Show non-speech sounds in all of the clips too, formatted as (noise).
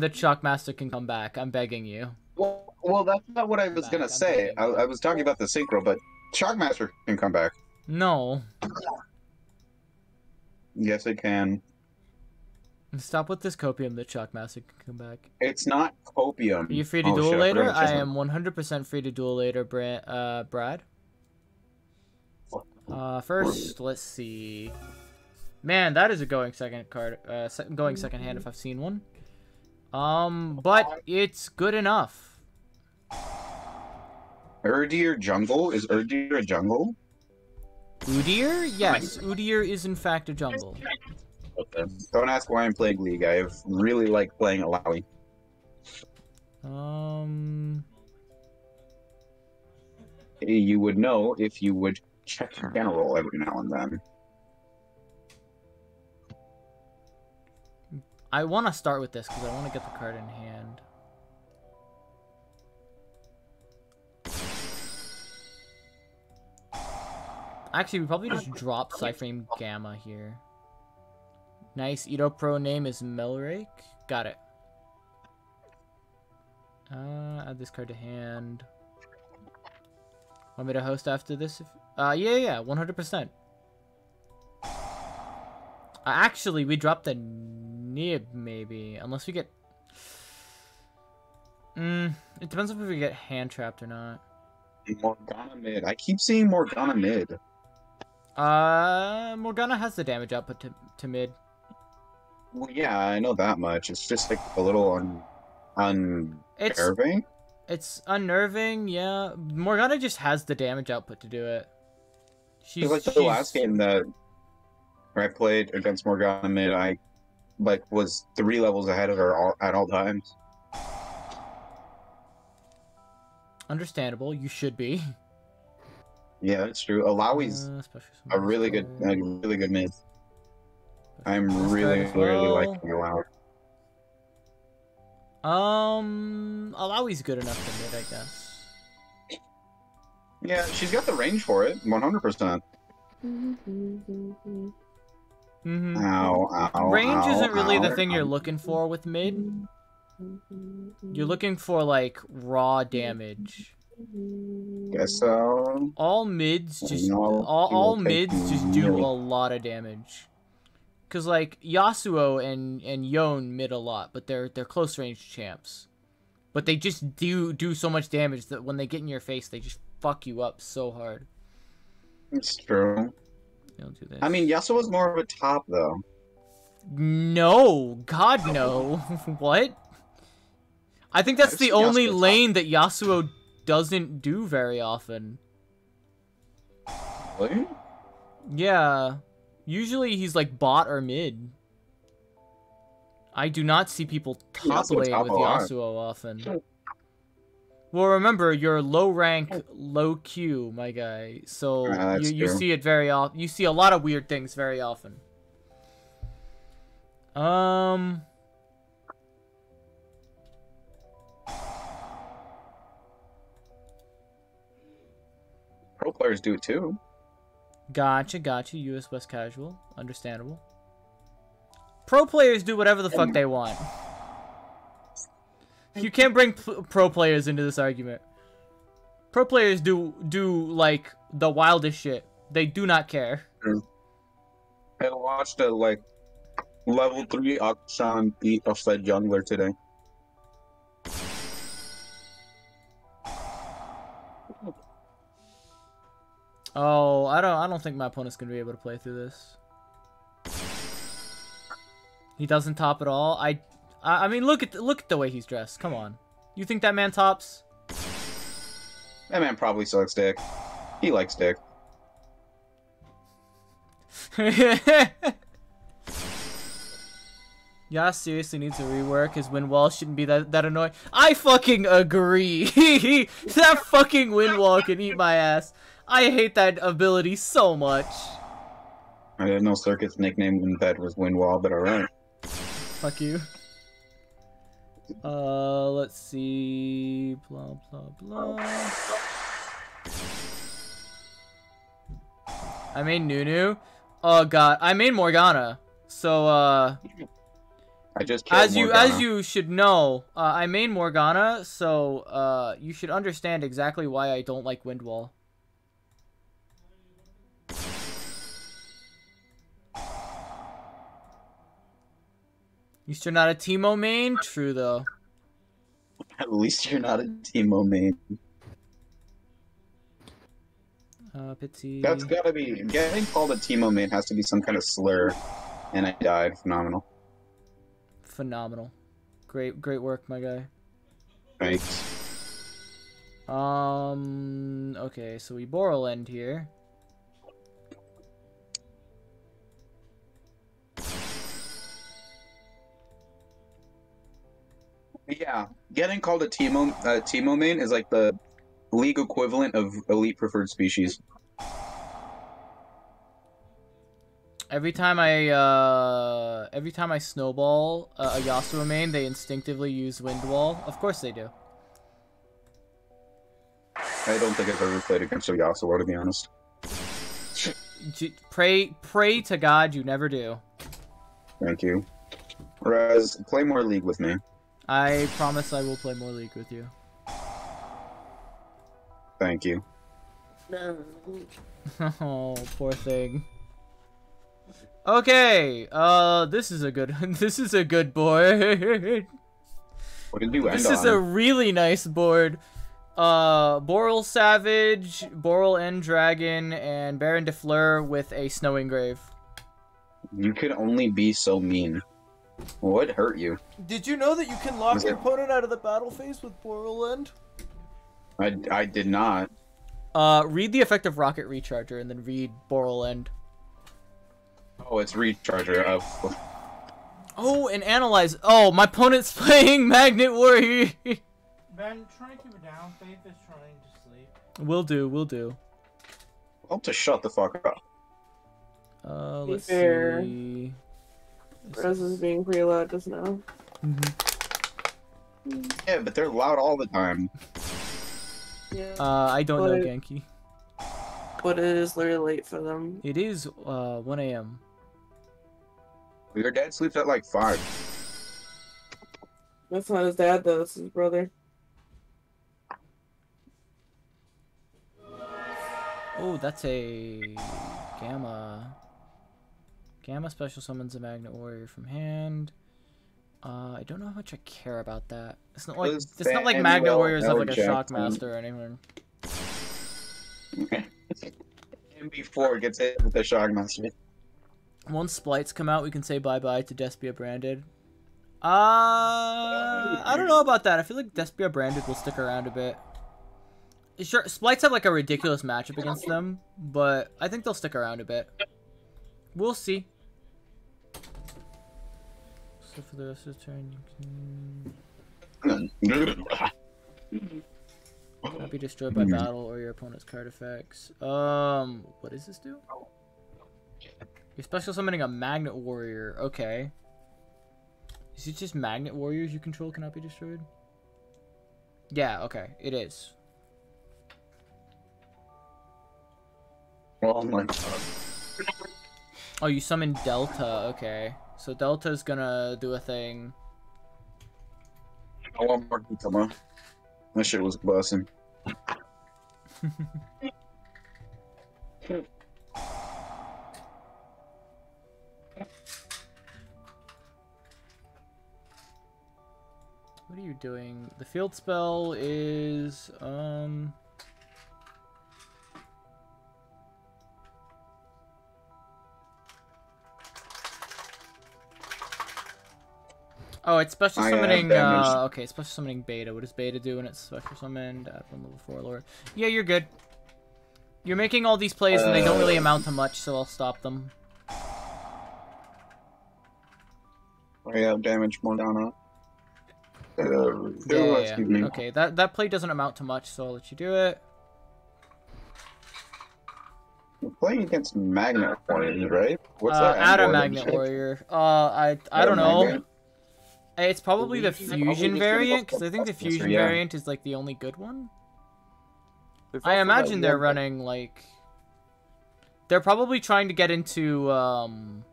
the Shockmaster can come back. I'm begging you. Well, well, that's not what I was gonna I'm say. I. I was talking about the synchro, but Shockmaster can come back. No. Yes, it can. Stop with this copium. The Shockmaster can come back. It's not copium. Are you free to Oh, duel shit, later? forgot I am 100% free to duel later, Brad. Uh, Brad. Uh, first, let's see. Man, that is a going second card. Uh, going second hand if I've seen one. Um, but it's good enough. Udyr jungle is Udyr a jungle? Udyr? Yes, Udyr is in fact a jungle. Okay. Don't ask why I'm playing League. I really like playing Alawi. Um, You would know if you would check general every now and then. I want to start with this because I want to get the card in hand. Actually, we probably just drop Psy-Frame Gamma here. Nice. Edo Pro name is Melrake. Got it. Uh, add this card to hand. Want me to host after this? If, uh, yeah, yeah, 100%. Uh, actually, we dropped the nib, maybe. Unless we get... Mm, it depends if we get hand trapped or not. Morgana mid. I keep seeing Morgana mid. Uh, Morgana has the damage output to, to mid. Well, yeah, I know that much. It's just like a little un It's unnerving. it's unnerving, yeah. Morgana just has the damage output to do it. She's, like the she's- last game that I played against Morgana mid, I like was three levels ahead of her all, at all times. Understandable, you should be. Yeah, that's true. Alawi's Uh, a really good, a really good mid. I'm This really, card as really well. liking Alawi. Um, Alawi's good enough to mid, I guess. Yeah, she's got the range for it, 100%. Mm-hmm. Ow, ow, Range ow, isn't really the thing you're looking for with mid. You're looking for like raw damage. Guess so. All mids just all, all mids just do a lot of damage. Cause like Yasuo and and Yone mid a lot, but they're they're close range champs. But they just do do so much damage that when they get in your face, they just fuck you up so hard. It's true. Do this. I mean, Yasuo Yasuo's more of a top, though. No, God no. (laughs) what? I think that's I've the only Yasuo top. lane that Yasuo doesn't do very often. Really? Yeah. Usually he's like bot or mid. I do not see people top Yasuo lane top with. Yasuo often. Well, remember you're low rank, low Q, my guy. So Ah, you you see it very often. You see a lot of weird things very often. Um. Pro players do it too. Gotcha, gotcha. US West Casual. Understandable. Pro players do whatever the fuck they want. You can't bring pro players into this argument. Pro players do do like the wildest shit. They do not care. Mm-hmm. I watched a like level three Akshan beat a Fed jungler today. Oh, I don't I don't think my opponent's gonna be able to play through this. He doesn't top at all. I I, I mean look at the, look at the way he's dressed. Come on. You think that man tops? That man probably sucks dick. He likes dick. (laughs) Yas seriously needs a rework. His win wall shouldn't be that that annoying. I fucking agree. (laughs) that fucking win wall can eat my ass. I hate that ability so much. I didn't know Circuit's nickname in bed was Windwall, but alright. Fuck you. Uh, let's see. Blah blah blah. I made Nunu. Oh god, I made Morgana. So uh, I just As you Morgana. as you should know, uh, I made Morgana, so uh, you should understand exactly why I don't like Windwall. You still not a Teemo main? True though. At least you're not a Teemo main. Uh, Pitsy. That's gotta be getting called a Teemo main has to be some kind of slur. And I died. Phenomenal. Phenomenal. Great, great work, my guy. Thanks. Um. Okay, so we Borrelend here. Yeah, getting called a Teemo uh, Teemo main is like the league equivalent of elite preferred species. Every time I uh, every time I snowball uh, a Yasuo main, they instinctively use Wind Wall. Of course they do. I don't think I've ever played against a Yasuo to be honest. Pray, pray to God you never do. Thank you. Raz, play more League with me. I promise I will play more League with you. Thank you. No. (laughs) oh, poor thing. Okay, uh, this is a good, (laughs) this is a good board. (laughs) What did you end this on? is a really nice board. Uh, Boral Savage, Borrelend Dragon, and Baronne de Fleur with a Snowing Grave. You could only be so mean. What hurt you? Did you know that you can lock your opponent out of the battle phase with Borrelend? I, I did not. Uh, read the effect of Rokket Recharger and then read Borrelend. Oh, it's Recharger of. (laughs) Oh, and analyze. Oh, my opponent's (laughs) playing Magnet Warrior. Ben, try to keep it down. Faith is trying to sleep. will do, will do. Well, to shut the fuck up. Uh, let's fair. see. This Rez is being pretty loud just now. Mhm. Yeah, but they're loud all the time. Yeah. Uh, I don't know But- Genki. but it is literally late for them. It is uh 1 a.m. Your dad sleeps at like five. That's not his dad though, that's his brother. Oh, that's a Gamma. Gamma special summons a Magnet Warrior from hand. Uh, I don't know how much I care about that. It's not like it's not like Magnet Samuel Warriors have like a Jackson- Shockmaster or anything. (laughs) MB4 gets hit with the Shockmaster. Once Sprights come out, we can say bye bye to Despia Branded. Uh, I don't know about that. I feel like Despia Branded will stick around a bit. Sure, Sprights have like a ridiculous matchup against them, but I think they'll stick around a bit. We'll see. So for the rest of the turn, you can not be destroyed by battle or your opponent's card effects. Um, what does this do? You're special summoning a Magnet Warrior. Okay. Is it just Magnet Warriors you control cannot be destroyed? Yeah, okay. It is. Oh my god. Oh, you summon Delta. Okay. So Delta's gonna do a thing. I want more Gitama. That shit was busting. (laughs) What are you doing? The field spell is um Oh, it's special summoning. Uh, okay, special summoning beta. What does beta do when it's special summoned? Add one level four lower. Yeah, you're good. You're making all these plays and they don't really Uh. amount to much, so I'll stop them. I have damage Morgana. Uh, Yeah, oh, yeah. Okay, that that play doesn't amount to much, so I'll let you do it. You're playing against Magnet Warriors, right? What's uh, that? add a magnet warrior. Uh, I I don't know. magnet? It's probably the fusion variant because I think the fusion yeah. variant is like the only good one. I imagine they're running like. They're probably trying to get into um.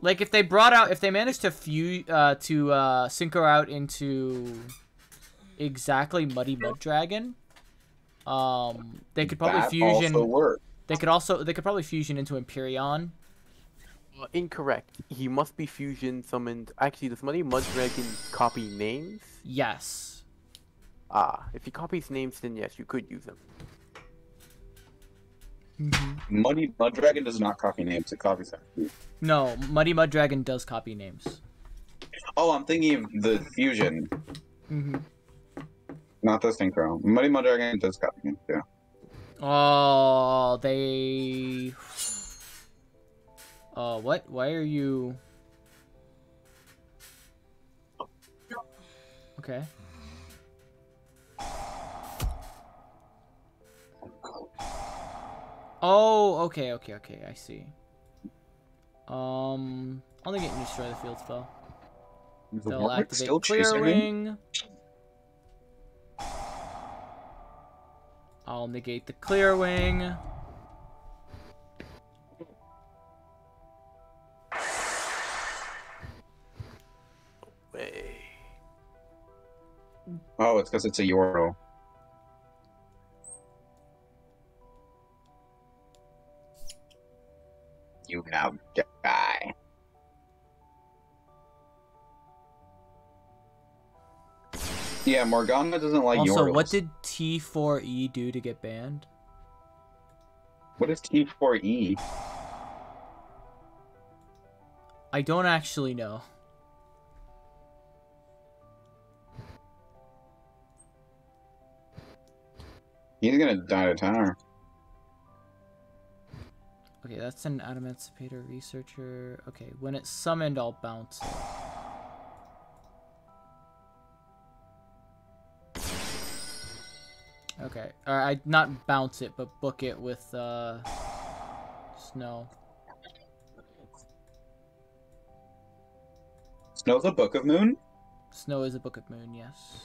like if they brought out if they managed to fuse uh to uh sync her out into exactly Muddy Mud Dragon, um they could probably that fusion they could also they could probably fusion into Empyreon. Uh, incorrect. He must be fusion summoned. Actually, does Muddy Mud Dragon copy names? Yes. Ah, if he copies names, then yes, you could use them. Muddy Mud Dragon does not copy names; it copies them. No, Muddy Mud Dragon does copy names. Oh, I'm thinking of the fusion, Mm-hmm. not the synchro. Muddy Mud Dragon does copy names. Yeah. Oh, they. Oh, what? Why are you? Okay. Oh, okay, okay, okay. I see. Um, I'll negate and destroy the field spell. The They'll activate still Clear? Wing. I'll negate the Clear Wing. Oh, it's because it's a Yordle. You now die. Yeah, Morgana doesn't like also, Yordles. what did T4E do to get banned? What is T4E? I don't actually know. He's gonna die to tower. Okay, that's an Adamancipator Researcher. Okay, when it's summoned, I'll bounce. Okay, or I not bounce it, but book it with uh, snow. Snow's a Book of Moon? Snow is a book of moon, yes.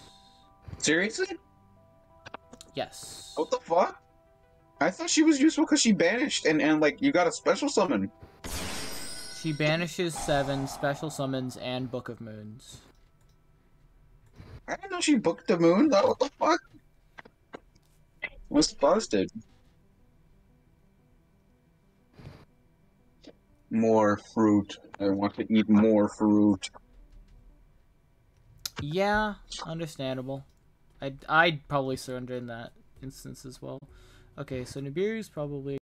Seriously? Yes. What the fuck? I thought she was useful because she banished and, and like you got a special summon. She banishes seven special summons and book of moons. I didn't know she booked the moon though. What the fuck? Was busted. More fruit. I want to eat more fruit. Yeah, understandable. I'd, I'd probably surrender in that instance as well. Okay, so Nibiru's probably